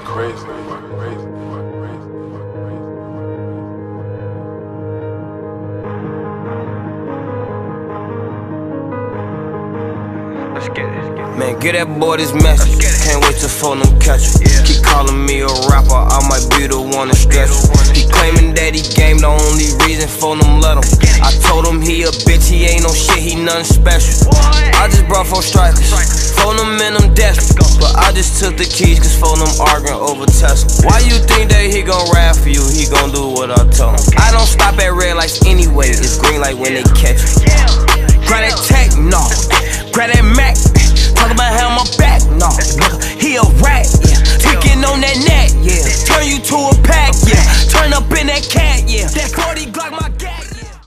crazy. Let's get it. Man, get that boy this message. Can't wait to phone him catch him. Keep calling me a rapper, I might be the one to stretch him. He claiming that he game, the only reason for them let him. I told him he a bitch, he ain't no shit, he nothing special. I just brought four strikers, phone them in I'm desperate. But I just took the keys cause for them arguing over Tesla. Why you think that he gon' ride for you? He gon' do what I tell him. I don't stop at red lights anyway, it's green light when they catch me. Grab that tech, no. Grab that Mac, talk about how my back, no. He a.